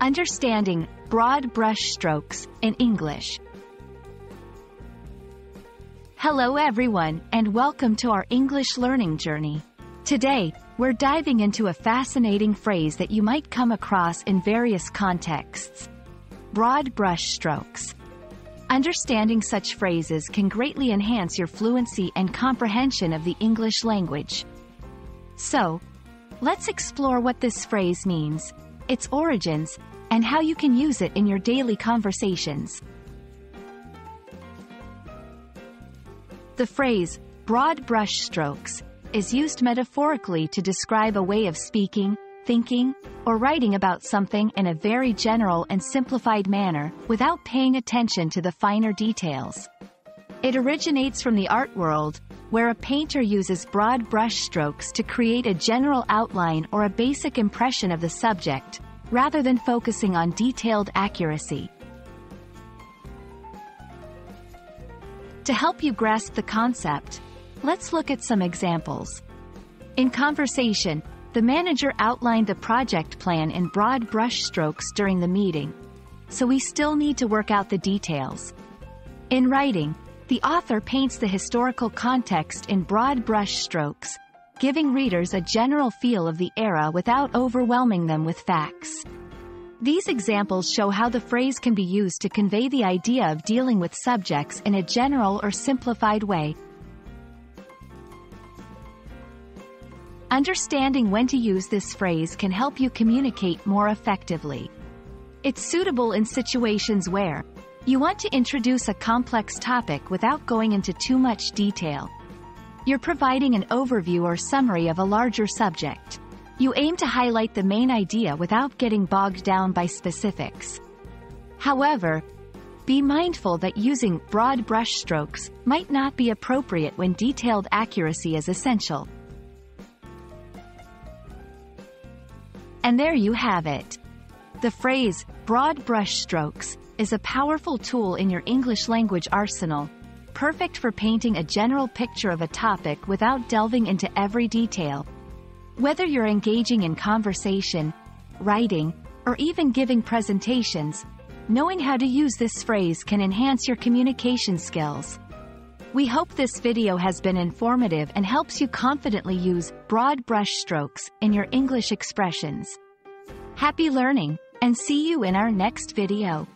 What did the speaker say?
Understanding broad brush strokes in English. Hello everyone, and welcome to our English learning journey. Today, we're diving into a fascinating phrase that you might come across in various contexts. Broad brush strokes. Understanding such phrases can greatly enhance your fluency and comprehension of the English language. So, let's explore what this phrase means, its origins, and how you can use it in your daily conversations. The phrase, broad brush strokes, is used metaphorically to describe a way of speaking, thinking, or writing about something in a very general and simplified manner, without paying attention to the finer details. It originates from the art world, where a painter uses broad brush strokes to create a general outline or a basic impression of the subject, rather than focusing on detailed accuracy. To help you grasp the concept, let's look at some examples. In conversation, the manager outlined the project plan in broad brushstrokes during the meeting, so we still need to work out the details. In writing, the author paints the historical context in broad brushstrokes, giving readers a general feel of the era without overwhelming them with facts. These examples show how the phrase can be used to convey the idea of dealing with subjects in a general or simplified way. Understanding when to use this phrase can help you communicate more effectively. It's suitable in situations where you want to introduce a complex topic without going into too much detail. You're providing an overview or summary of a larger subject. You aim to highlight the main idea without getting bogged down by specifics. However, be mindful that using broad brushstrokes might not be appropriate when detailed accuracy is essential. And there you have it. The phrase, broad brushstrokes, is a powerful tool in your English language arsenal, perfect for painting a general picture of a topic without delving into every detail. Whether you're engaging in conversation, writing, or even giving presentations, knowing how to use this phrase can enhance your communication skills. We hope this video has been informative and helps you confidently use broad brush strokes in your English expressions. Happy learning, and see you in our next video.